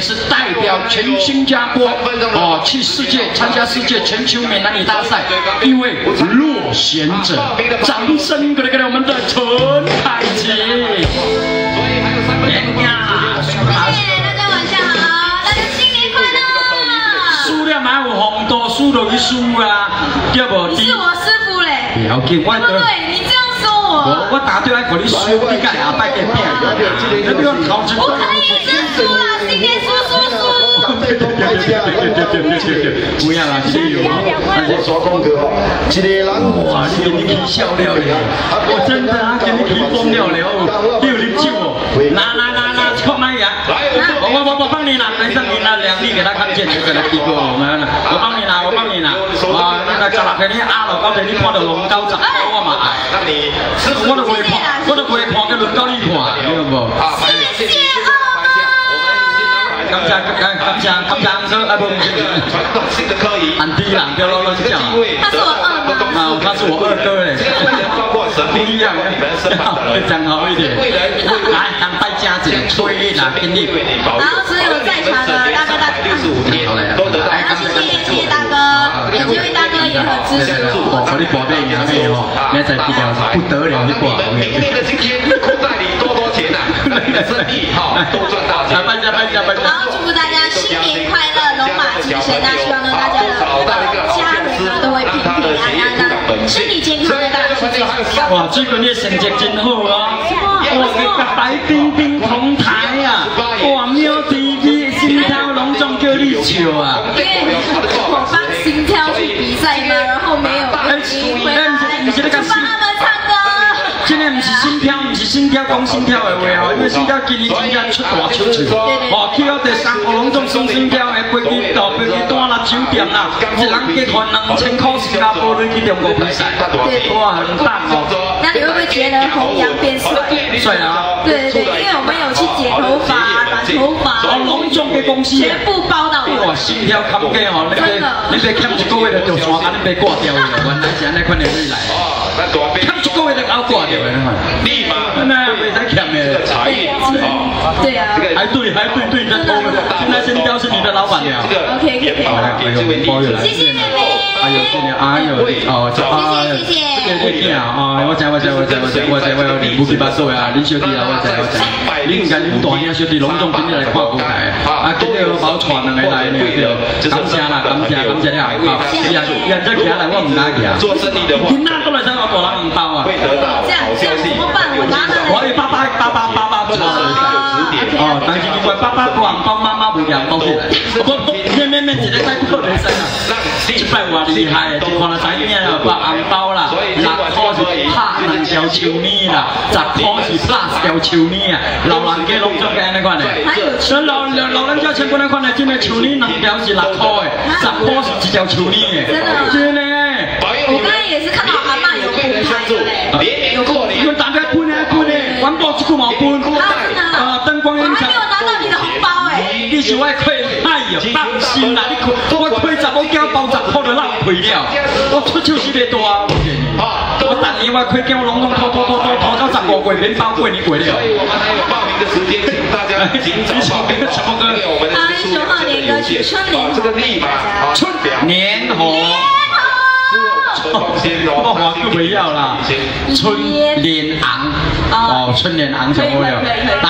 也是代表全新加坡哦去世界参加世界全球美男女大赛，因为落选者，掌声给给我们的陈凯琪。哎呀，大家晚上好，大家新年快乐。输了买有红多，输了一输啊，对不？你是我师傅嘞，不要紧，我对？你我，我打电话给你输，你干啥摆给骗？我可以一直输啦，今天输输输。不要啦，加油！我刷广告，一个人哇，你给你气笑了了，我真的啊，给你气疯了了，你有啉酒哦？拿拿拿拿，去买呀！我我我我帮你拿，等上你拿两粒给他看见，就给他提过，我们我帮你拿，我帮你拿。啊，那个给你压了，到时你看到龙高十我嘛爱。我都不会看，我都不会看，叫龙高你看，晓得不？谢谢啊！感谢感谢感谢，啊不，传统性的可以，安迪啦，不要乱乱讲。他是我二吗？啊，他是我二哥嘞。不一样，会讲好一点。来，当败家子，催力啦，给你。然后所有在场的大哥大姐，好嘞，好，谢谢谢谢大哥，也这位大哥也很支持我。我你宝贝娘妹哦，你在比较不得了，你挂。明天的今天，裤袋里多多钱呐，你的生意好，都赚大钱。搬家搬家搬家。好，祝福大家新年快乐，龙马精神那希望呢大家的家人呢都会平平安安的，身体健康的大家最重要。哇，这个你成绩真好啊！哇，跟白冰冰同台呀！哇，喵 TV 心跳隆重叫你笑啊！因为我帮心跳去比赛嘛，然后没有机会来，就帮他们唱歌。今天不是心跳，不是心跳讲心跳的话哦，因为心跳今年真正出大手球，哦，去到第三个隆重送心跳的飞机到飞机单啦酒店啦，一人结团两千块新加坡你去中国比赛，哇，很大哦。那你会不会觉得弘扬变帅？帅啊！对对对，因为我们有去剪头发、染头发，哦，隆重的公司，全部包到。哇，心跳卡不给哦，你别你别欠一个月就掉山，你别挂掉了，原来是安尼款的未来。欠一个月就搞挂掉的，立马，那没在欠的。茶叶，对啊，还对还对对的，现在是你的老板娘。OK OK，好嘞，哎呦，包邮来。谢谢妹妹。哎呦，哎呦，哦，这啊，谢谢。这个你听啊，我知我知我知我知我知我有你不去八岁啊，你小弟啊，我知我知。你唔该你大兄小弟隆重今日来看舞台，啊，今日包传两个来呢，对，感谢啦，感谢感谢你啊，好，人人这起来我唔拿去啊。做生意的话，今仔都来找我大人红包啊。会得到这样这样怎么办？我拿了。我有爸爸爸爸爸爸不拿。哦，但是如果爸爸不红包，妈妈不养包起来。不不，面面面一个在不人生啊。一百万厉害，就看了知影了，包红包啦，六块是拍两条树米啦，十块是拍一条树米啊，老人家拢做嘅安尼款的。所以老老老人家全部那款的，今日树米两条是六块的，十块是一条树米的。真的。我刚才也是看到阿妈有公拍嘞，有公你们大家分啊分嘞，环保这个毛分。啊，你是我亏，哎呦，放心啦，你亏，我亏十我交包十块就浪费了，我出手是袂大，我逐年我亏交拢拢拖拖拖拖拖到十五月免包过年过了。所以我们还有报名的时间，请大家尽早报名。什么歌？我们的十九号年歌曲《春联》。这个立马春年红。我话都不要啦，春联昂哦，春联昂什么了？大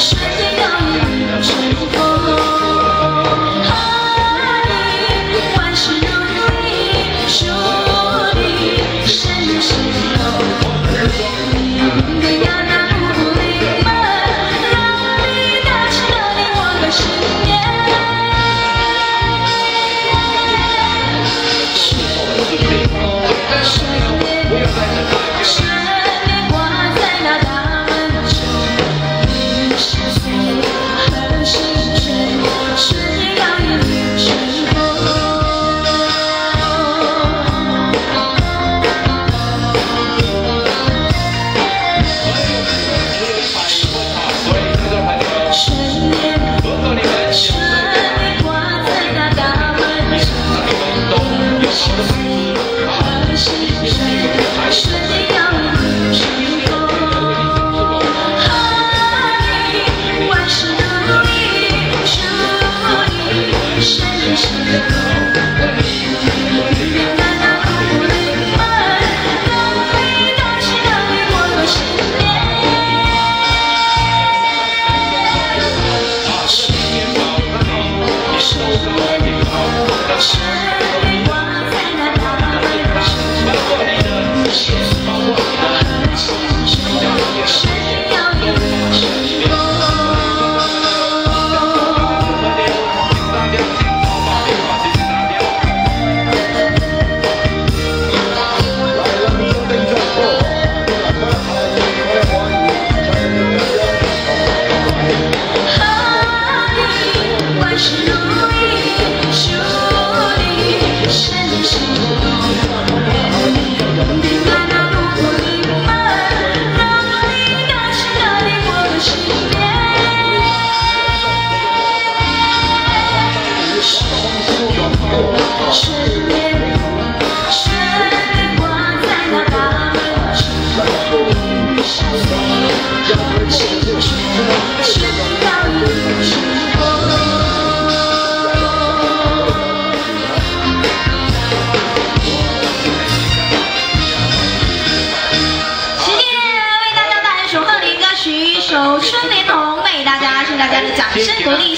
谁邀你共乘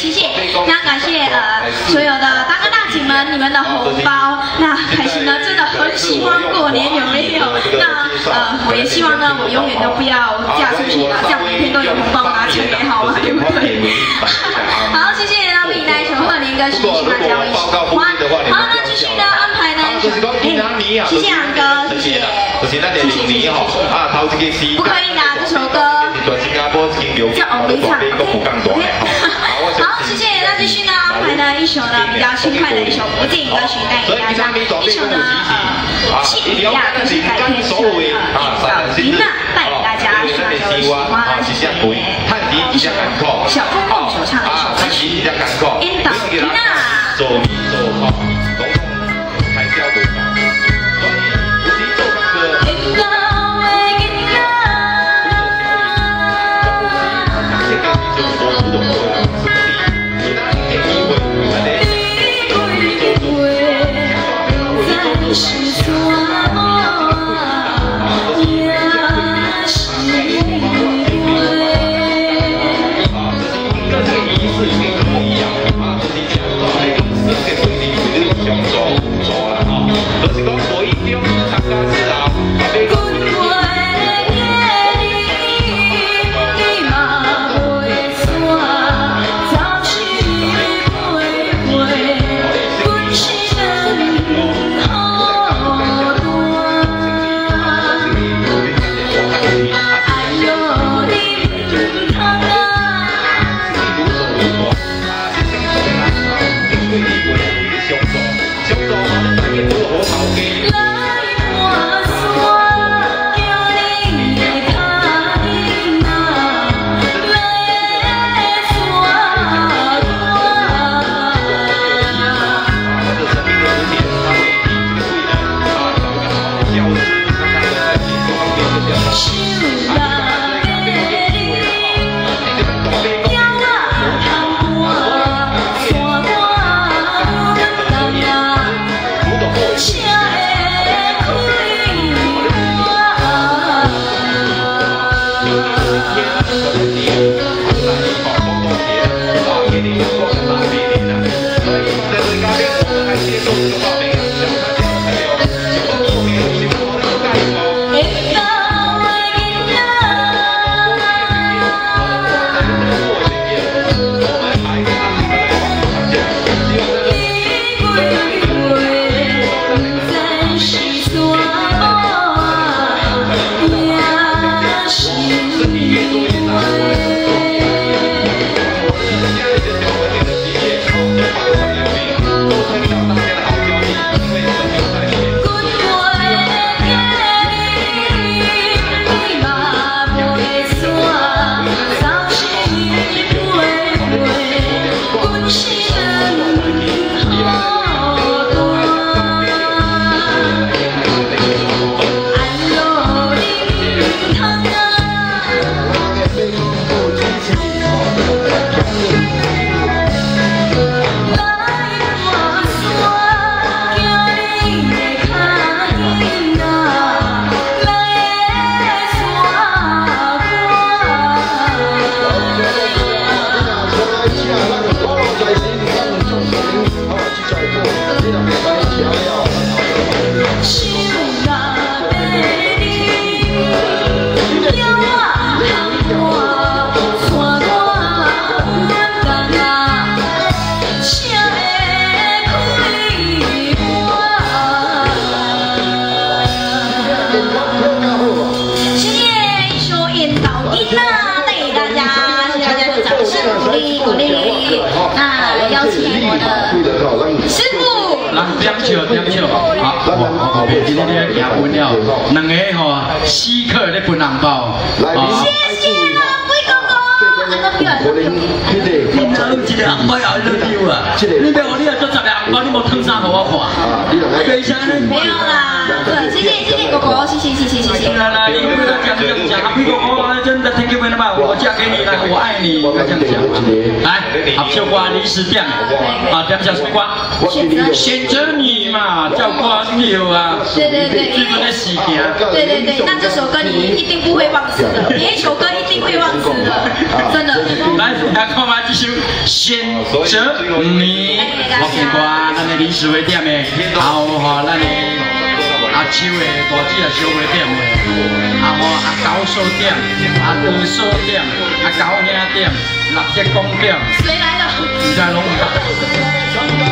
谢谢。那感谢呃所有的大哥大姐们，你们的红包。那开心呢，真的很喜欢过年，有没有？那呃，我也希望呢，我永远都不要嫁出去了，这样每天都有红包拿起来，好吗？对不对？好，谢谢老李来首贺年歌曲，希望大家会喜欢。好，那继续呢安排呢？哎，谢谢杨哥，谢谢。谢谢谢谢。不可以的，这首歌。叫我们唱，OK。好，谢谢。那继续呢，安排呢一首呢比较轻快的一首古典歌曲带给大家。一首呢，呃，契比亚就是改编成那带给大家是大家。的掌声鼓励鼓励那我邀请我的师傅来点酒点酒好我们今天也个了两个人哈稀客在分红包好谢谢了，I love you，I love you。你哪有一个红包也 I love you 啊？你别我你要做十个红包，你无烫衫给我看，没有啦，对，谢谢谢谢哥哥，谢谢谢谢谢谢。来来，你不要讲讲讲，哥哥真的 Thank you very much，我嫁给你了，我爱你，不要这样讲。来，合唱歌二十点，啊，点小歌，选择你嘛，叫光流啊。对对对，最后的时间。对对对，那这首歌你一定不会忘词的，别首歌一定会忘词的，真的。来，来看嘛，这首选择你，我唱歌，咱的临时会点的，好好，咱的阿秋的大姐也小会点的，阿我阿高手点，阿二手点，阿高兄点，六只公点。谁来的？唔知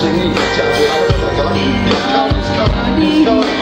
Seni, sen bir alırım, yakalar. Biz kaldık, kaldık, kaldık.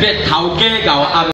别头家教暗。